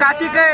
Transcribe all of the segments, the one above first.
काची के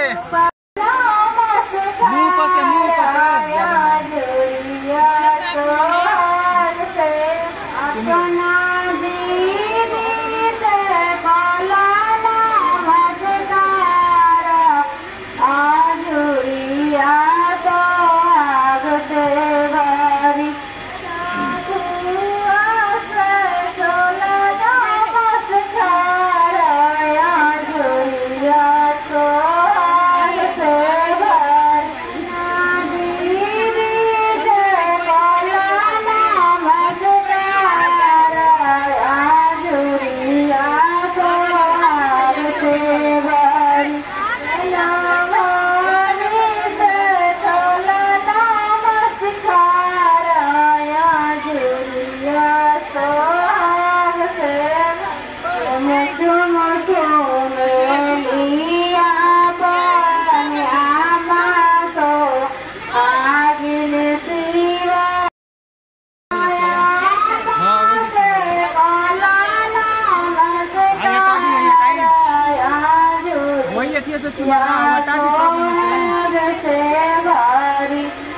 अथी से चुनाव हटा दिया